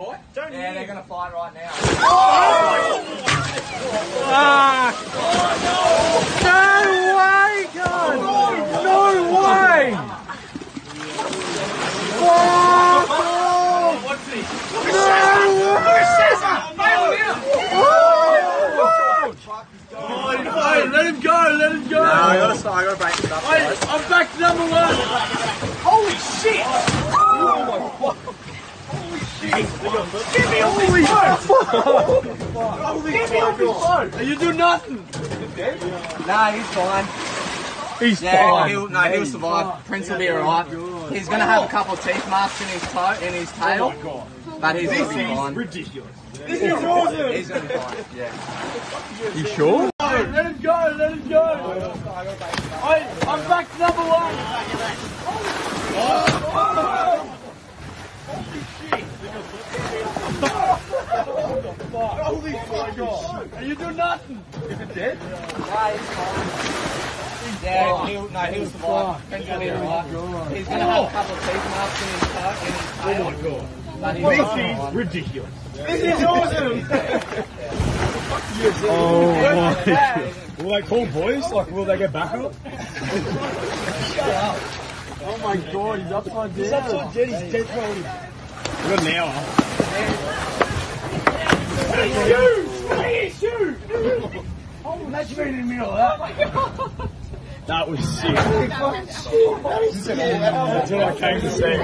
Don't Yeah, they're gonna fight right now. Oh! Ah! No way, God! No way! Oh! Hey, let him go, let him go. I gotta start, I gotta break this up. Hey, I'm back to number one. Holy shit! Give me all these Give me all these phone. You do nothing. Nah, he's fine. He's Yeah, fine. he'll, no, he'll survive. Prince will be alright. He's gonna have a couple of teeth marks in his toe, in his oh tail, but he's gonna be fine. Ridiculous. This is awesome. He's gonna be fine. Yeah. You sure? Let him go, let him go. Oh, hey, I'm back to number one. Oh, Holy fuck! And you do nothing. Is it dead? Nah, he's fine. Yeah, he'll, no, he'll survive. Prince will. He's gonna have a couple of teeth marks in his toe, in his tail. Oh my god. But This is ridiculous. This is awesome. Oh, oh my Yeah, Will they call boys? Like, will they get back up? Shut up. Oh my god, he's upside down. He's upside down, he's dead quality. We've got an hour. Please shoot! Please shoot! Oh, that's been in the middle of that. That was sick. That's what I came to see.